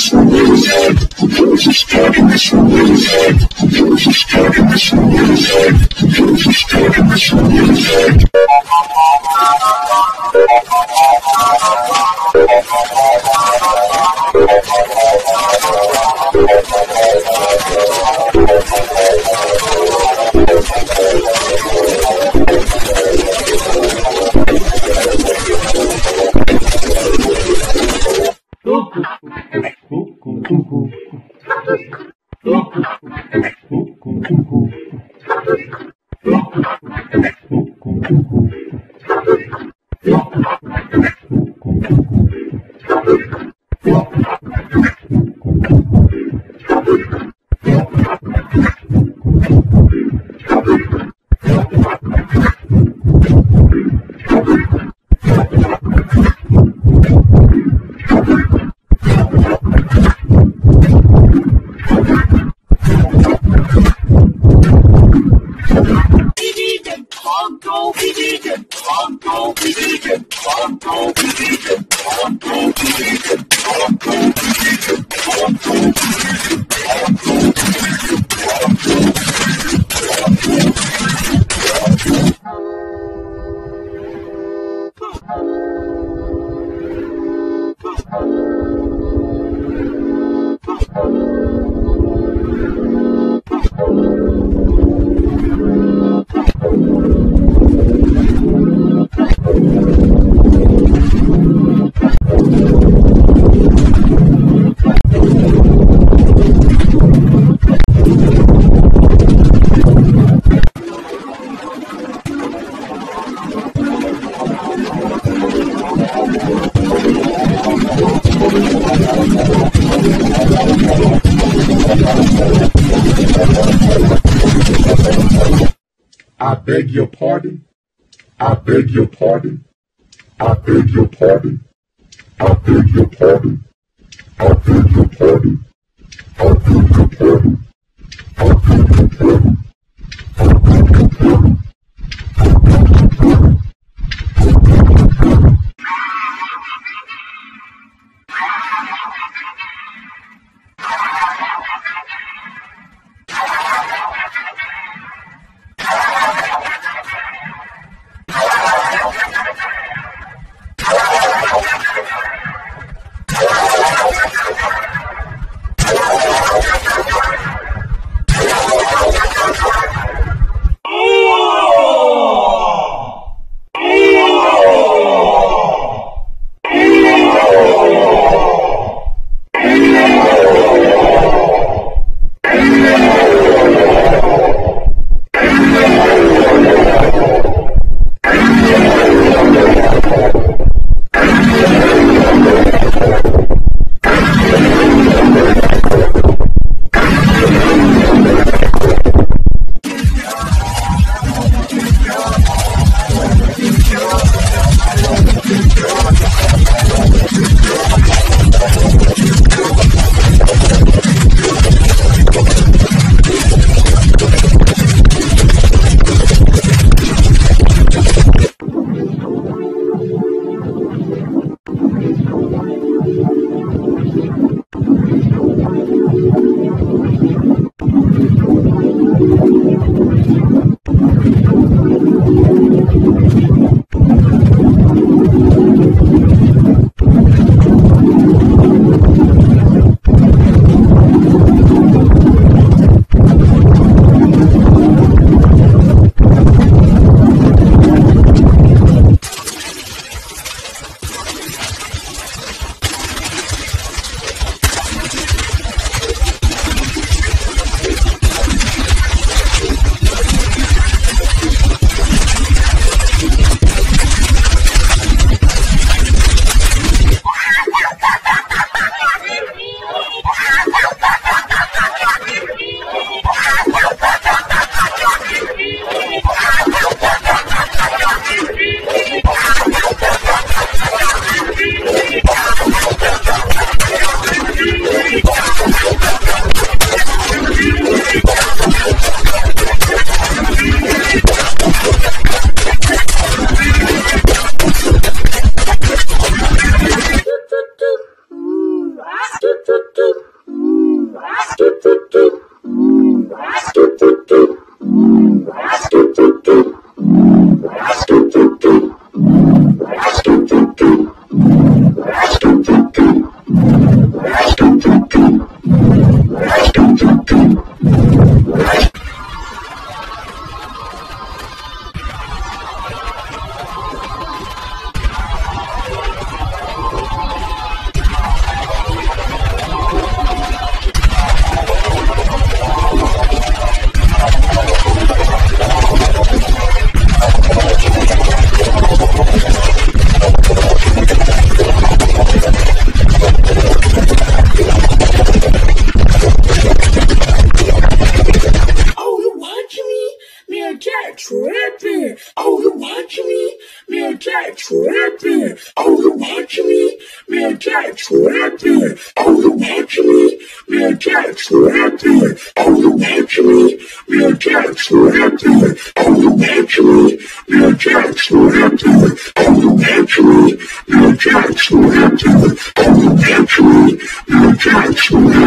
this one really hard. The girls this one really hard. The girls is talking this one really hard. The this one really hard. I beg your pardon. I beg your pardon. I beg your pardon. I beg your pardon. I beg your pardon. I beg your pardon. Jack tripping. Oh? Me and Jack tripping. Oh? Me and Jack tripping. Oh? Me and Jack tripping. Oh? Me and Jack tripping. Oh, you watching me? Me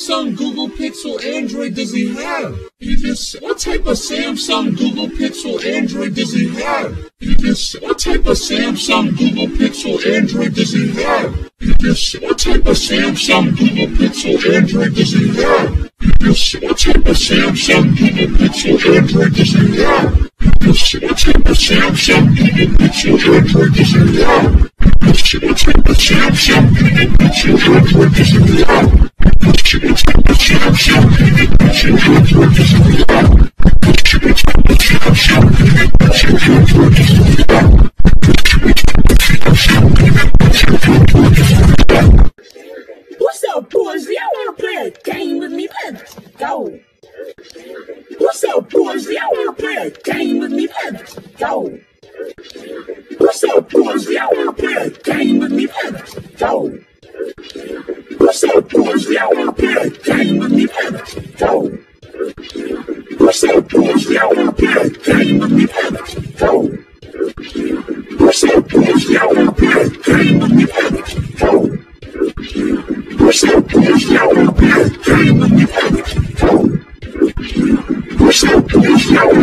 Samsung, Google Pixel, Android does he have? He just, what type of Samsung, Google Pixel, Android does he have? He just, what type of Samsung, Google Pixel, Android does he have? He just, what type of Samsung, Google Pixel, Android does he have? He just, what type of Samsung, Google Pixel, Android does he have? He just, what type of Samsung, Google Pixel, Android does he have? What type of Samsung, Google Pixel, Android does he have? What's up, boys? Y'all wanna play a game with me? Let's go. What's up, boys? Y'all wanna play a game with me? Let's go. What's up, boys? Y'all wanna play a game with me? Let's go. Boys? Y'all wanna game with me? Let's go. Boys? Y'all wanna game with me? Let's go. Boys? Y'all wanna game with me? Let's go. Boys? Y'all wanna game with me? Let's go. What's up, boys? Y'all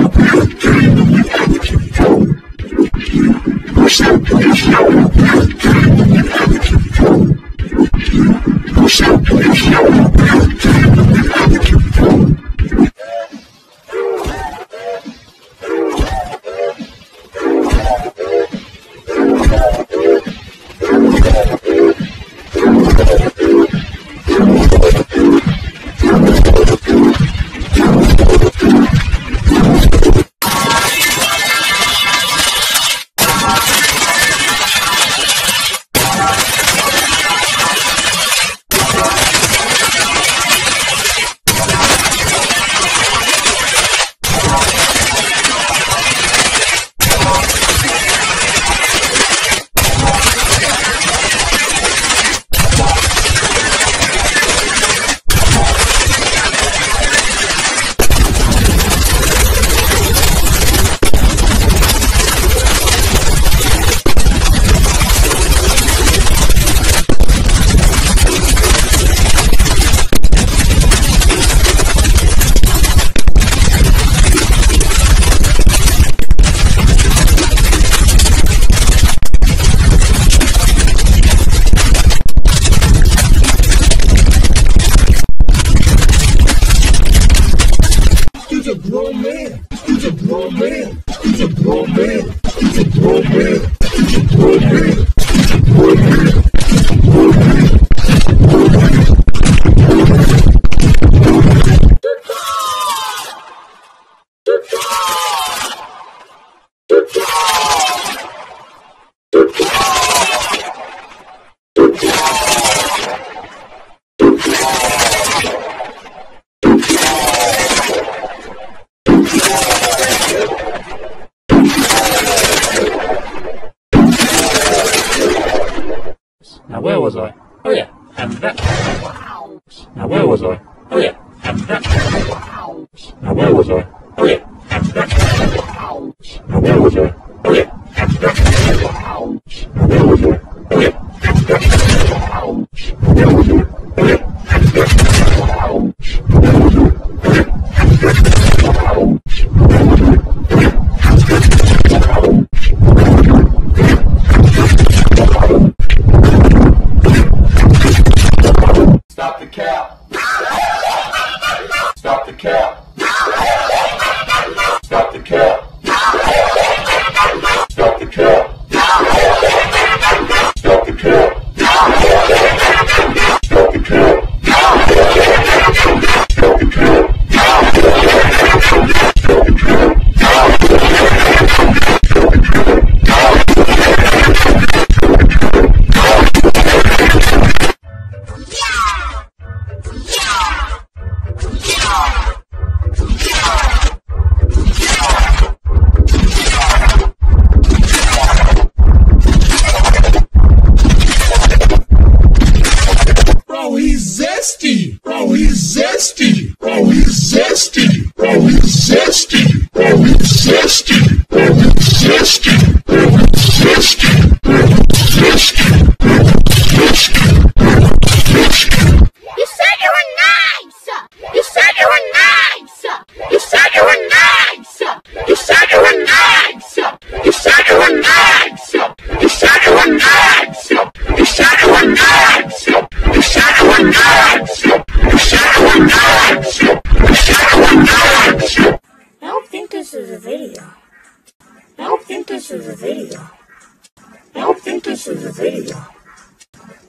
video.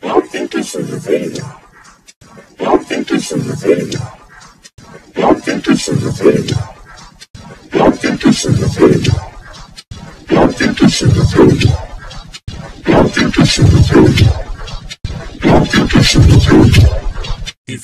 Well, thank you the video. Well, think this is the video. Well, thank you for the video.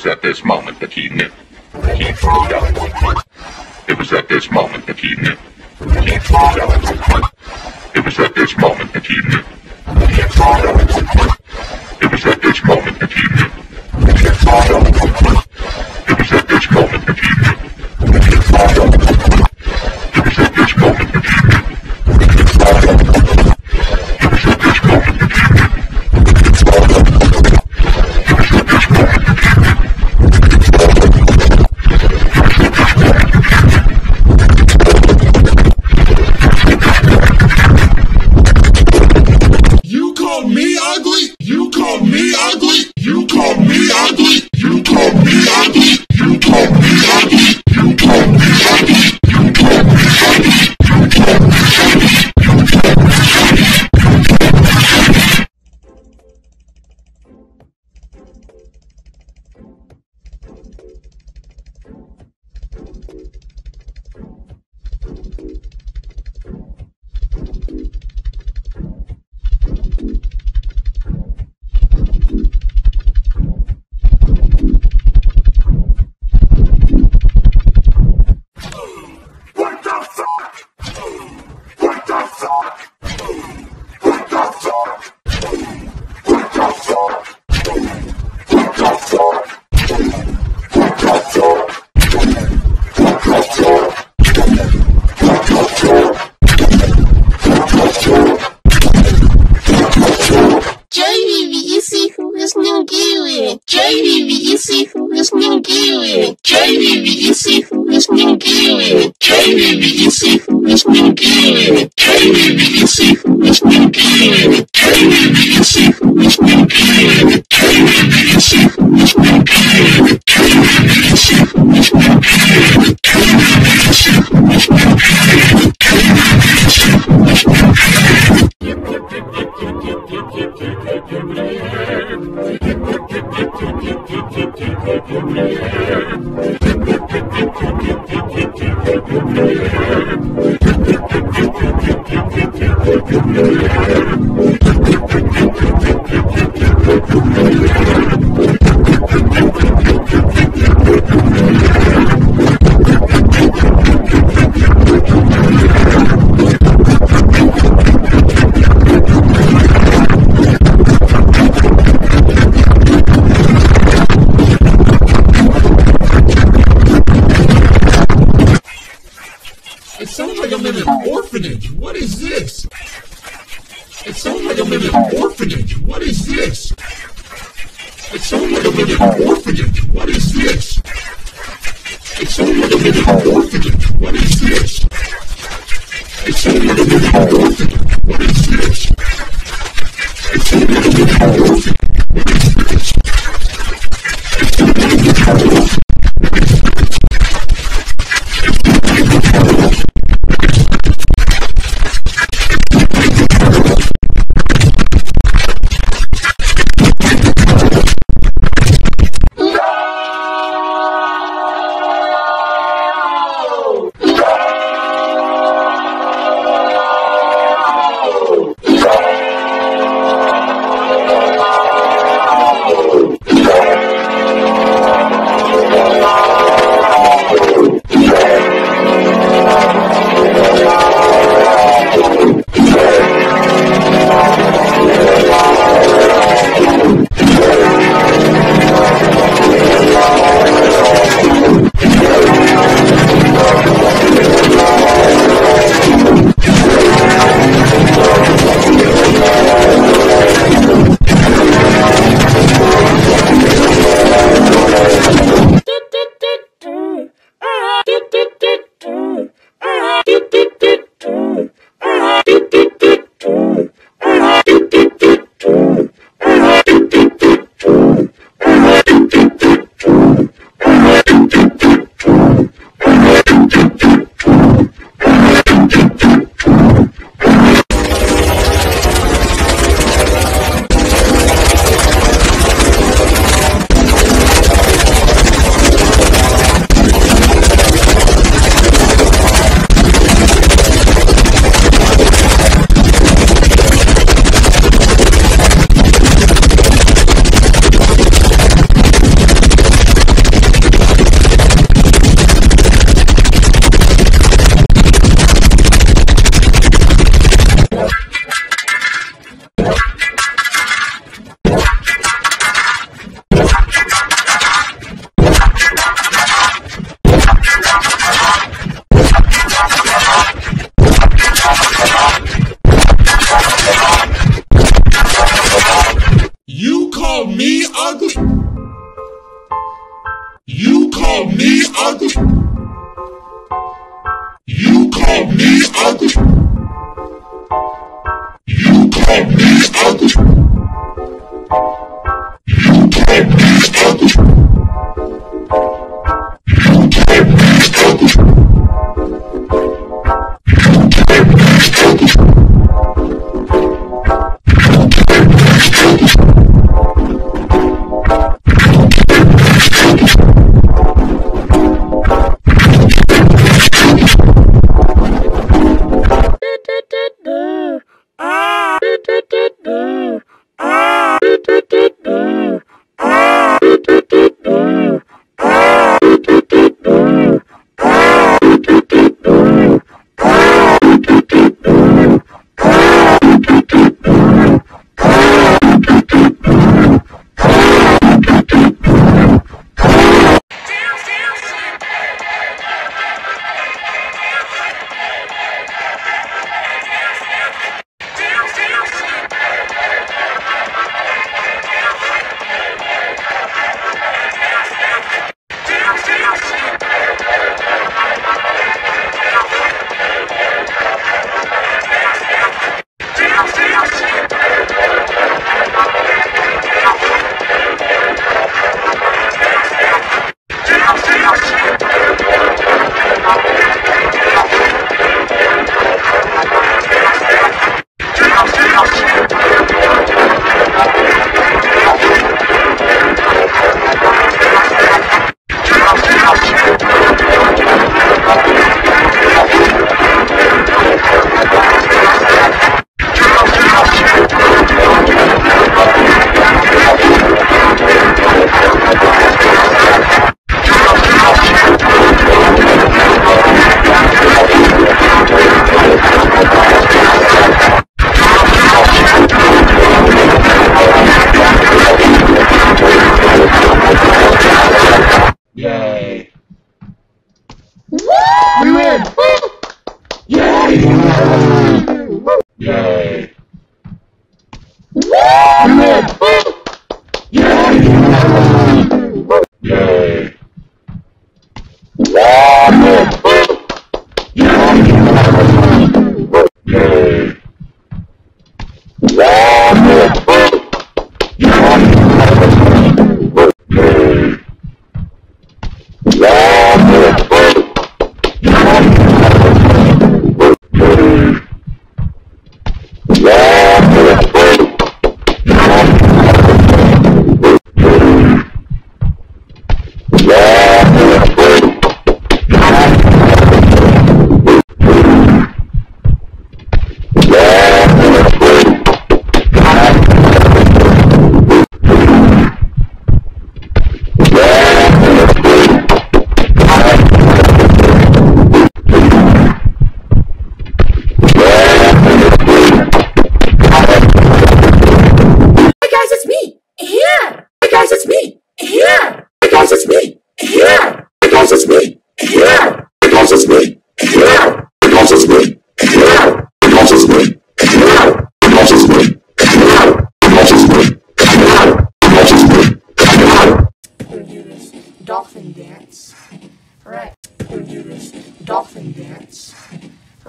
was at this moment that he knew. He found out. It was at this moment that he knew. He found out. It was at this moment that he knew. He found out. Orphanage. What is this? It sounds like I'm in an orphanage. What is this? It sounds like I'm in an orphanage. What is this? It sounds like I'm in an You call me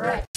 Right.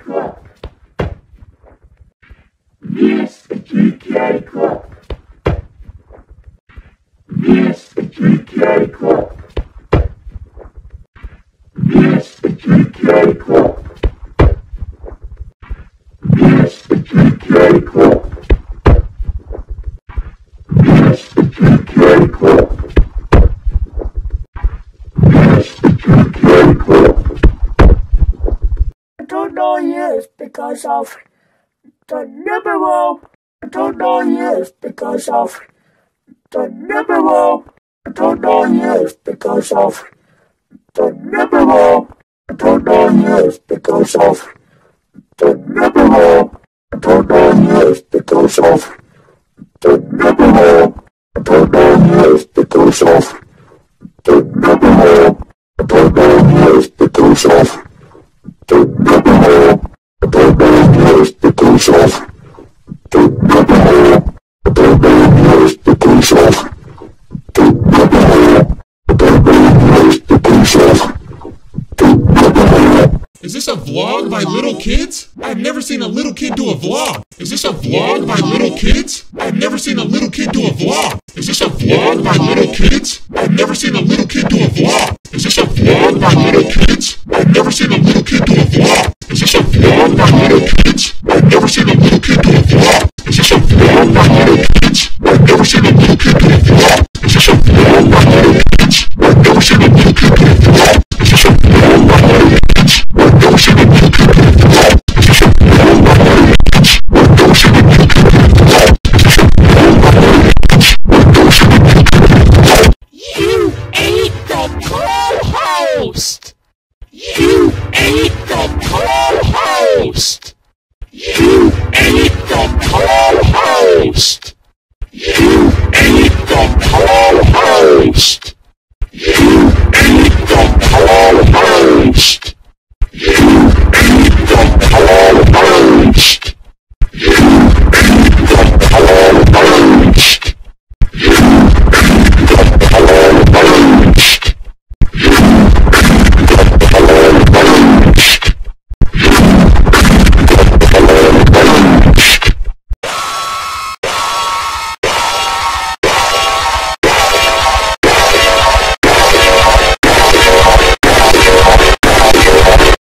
Club. Yes, the GTI Club. because of the number one turned on news because of the number one turned on news because of the number one turned on news because of this a vlog by little kids? I've never seen a little kid do a vlog. Is this a vlog by little kids? I've never seen a little kid do a vlog. Is this a vlog by little kids? I've never seen a little kid do a vlog. Is this a vlog by little kids? I've never seen a little kid do a vlog. Is this a vlog by little kids? I've never seen a little kid do a vlog. Is this a vlog by little kids? I've never seen a little kid do a vlog. Is this a vlog by little kids?